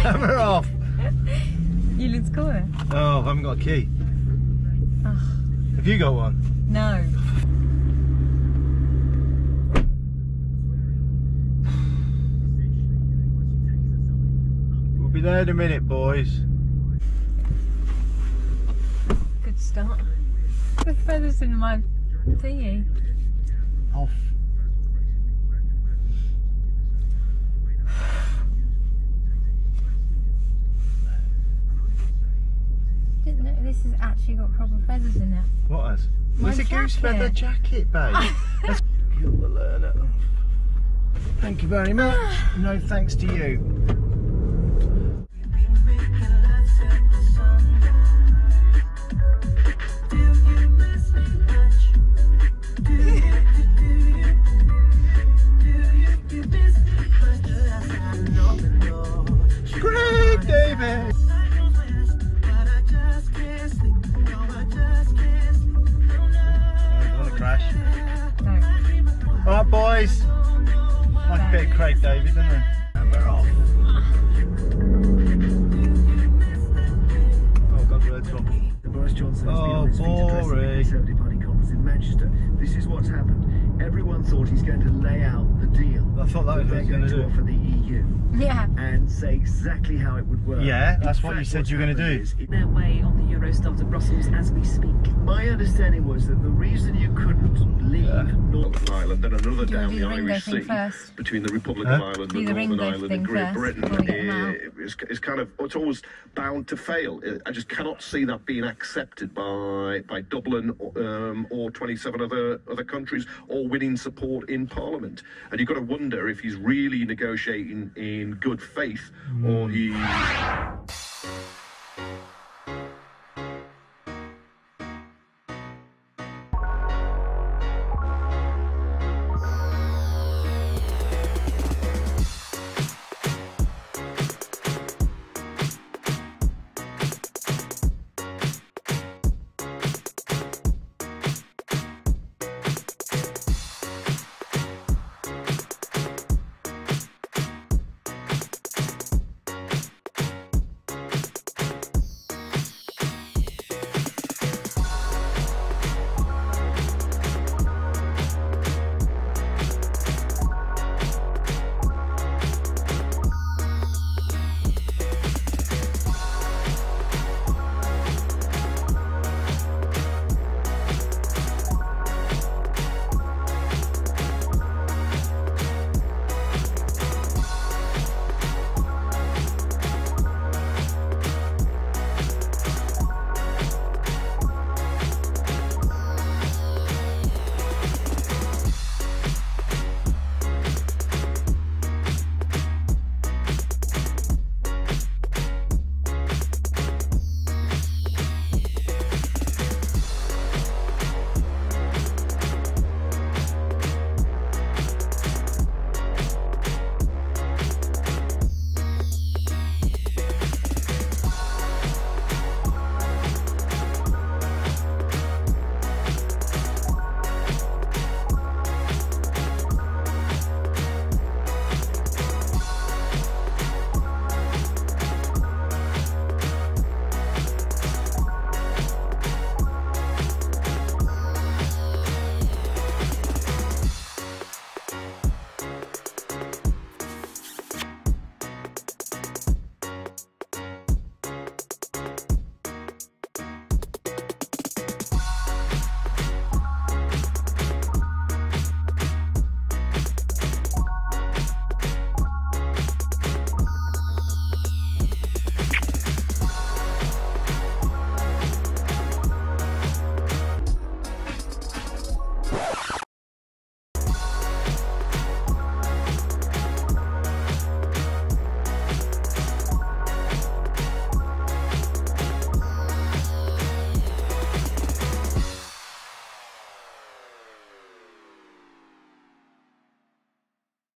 Hammer off. Julian Score. Oh, I haven't got a key. Ugh. Have you got one? No. We'll be there in a minute, boys. Good start. The feathers in my thingy. This has actually got proper feathers in it. What has? My it's a goose feather jacket, babe. Kill the learner. Thank you very much. No thanks to you. Bit of Craig David, doesn't it? We're off. Oh, God, the red's on. Boris Johnson has been Oh, on his feet addressing boring. Conservative in Manchester. This is what's happened. Everyone thought he's going to lay out the deal I thought that was they're was going gonna do. offer the EU Yeah. and say exactly how it would work. Yeah, In that's what you said you were gonna do. is it- their way on the Eurostar to Brussels as we speak. My understanding was that the reason you couldn't leave Yeah. Northern Ireland and another Do down want to do the the Irish Sea first? between the Republic Huh? of Ireland Do and the Northern Ringo Ireland and Great Britain before we get them out. is, is kind of it's always bound to fail. I just cannot see that being accepted by by Dublin um, or 27 other other countries or winning support in Parliament. And you've got to wonder if he's really negotiating in good faith or hmm. he